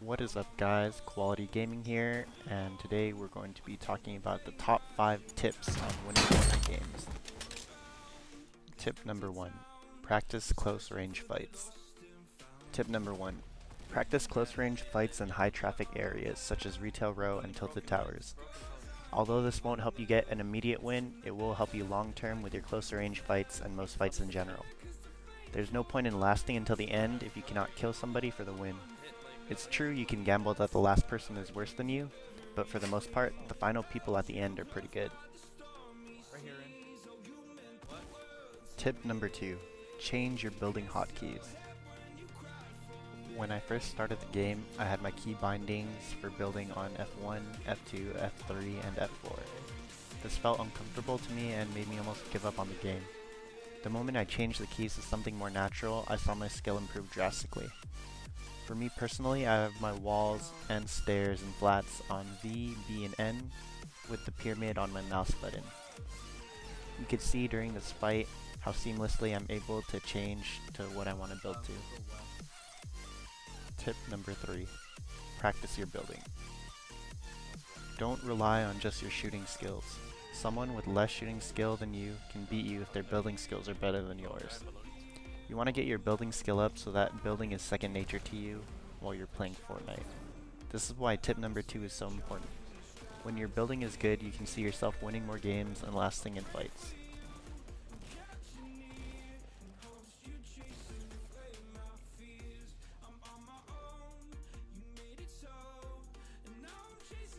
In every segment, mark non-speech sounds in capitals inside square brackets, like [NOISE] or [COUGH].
What is up guys, Koala Tea Gaming here, and today we're going to be talking about the top 5 tips on winning games. Tip number 1. Practice close range fights. Tip number 1. Practice close range fights in high traffic areas such as Retail Row and Tilted Towers. Although this won't help you get an immediate win, it will help you long term with your closer range fights and most fights in general. There's no point in lasting until the end if you cannot kill somebody for the win. It's true you can gamble that the last person is worse than you, but for the most part, the final people at the end are pretty good. Tip number 2. Change your building hotkeys. When I first started the game, I had my key bindings for building on F1, F2, F3, and F4. This felt uncomfortable to me and made me almost give up on the game. The moment I changed the keys to something more natural, I saw my skill improve drastically. For me personally, I have my walls and stairs and flats on V, B, and N, with the pyramid on my mouse button. You can see during this fight how seamlessly I'm able to change to what I want to build to. Tip number 3. Practice your building. Don't rely on just your shooting skills. Someone with less shooting skill than you can beat you if their building skills are better than yours. You want to get your building skill up so that building is second nature to you while you're playing Fortnite. This is why tip number 2 is so important. When your building is good, you can see yourself winning more games and lasting in fights.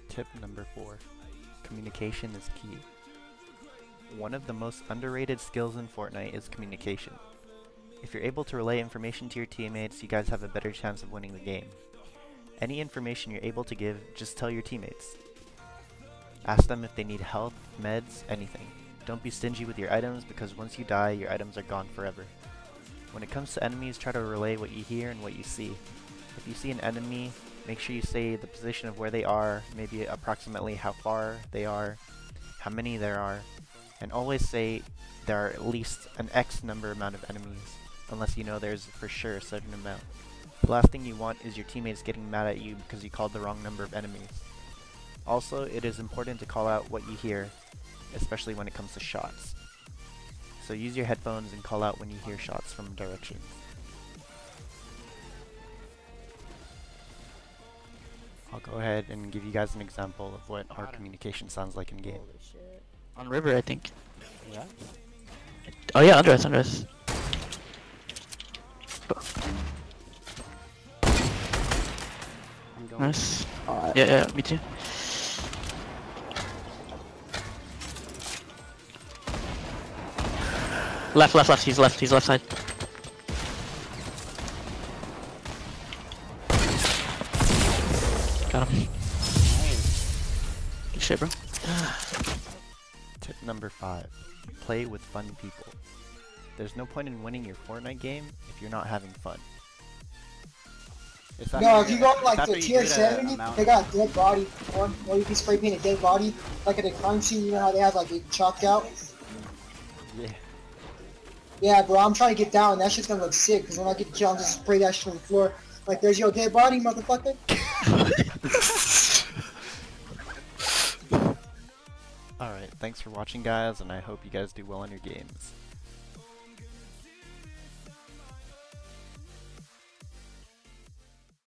Tip number 4. Communication is key. One of the most underrated skills in Fortnite is communication. If you're able to relay information to your teammates, you guys have a better chance of winning the game. Any information you're able to give, just tell your teammates. Ask them if they need health, meds, anything. Don't be stingy with your items because once you die, your items are gone forever. When it comes to enemies, try to relay what you hear and what you see. If you see an enemy, make sure you say the position of where they are, maybe approximately how far they are, how many there are, and always say there are at least an X number amount of enemies unless you know there's for sure a certain amount. The last thing you want is your teammates getting mad at you because you called the wrong number of enemies. Also, it is important to call out what you hear, especially when it comes to shots. So use your headphones and call out when you hear shots from directions. I'll go ahead and give you guys an example of what our communication sounds like in game. On river, I think. Yeah? Oh yeah, under us, under us. I'm going. Nice. Alright. Yeah, yeah, me too. Left, left, left. He's left. He's left side. Got him. Good shit, bro. [SIGHS] Tip number 5. Play with fun people. There's no point in winning your Fortnite game if you're not having fun. It's No, if you you- go it's like after the tier do the 70, they got dead body one, or you can spray paint a dead body, like at a crime scene, you know how they have like it chalked out? Yeah. Yeah, bro, I'm trying to get down, that shit's gonna look sick, because when I get killed, I'm just spray that shit on the floor. Like, there's your dead body, motherfucker. [LAUGHS] Alright, thanks for watching guys, and I hope you guys do well on your games.